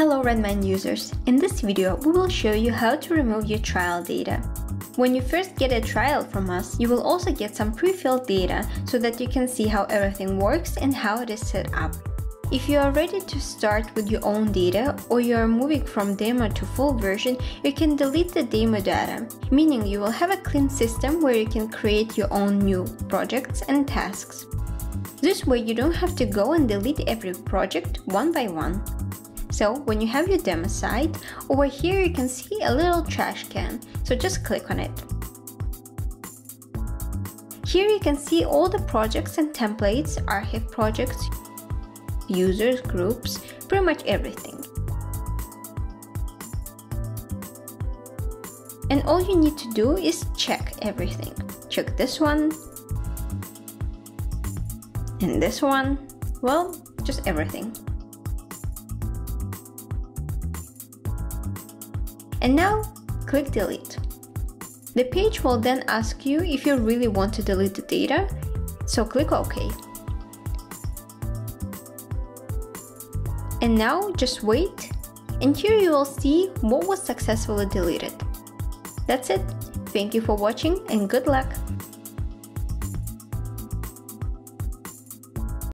Hello Redmine users! In this video, we will show you how to remove your trial data. When you first get a trial from us, you will also get some pre-filled data so that you can see how everything works and how it is set up. If you are ready to start with your own data or you are moving from demo to full version, you can delete the demo data, meaning you will have a clean system where you can create your own new projects and tasks. This way you don't have to go and delete every project one by one. So when you have your demo site, over here you can see a little trash can, so just click on it. Here you can see all the projects and templates, archive projects, users, groups, pretty much everything. And all you need to do is check everything. Check this one, and this one, well, just everything. And now click delete. The page will then ask you if you really want to delete the data, so click OK. And now just wait, and here you will see what was successfully deleted. That's it. Thank you for watching and good luck!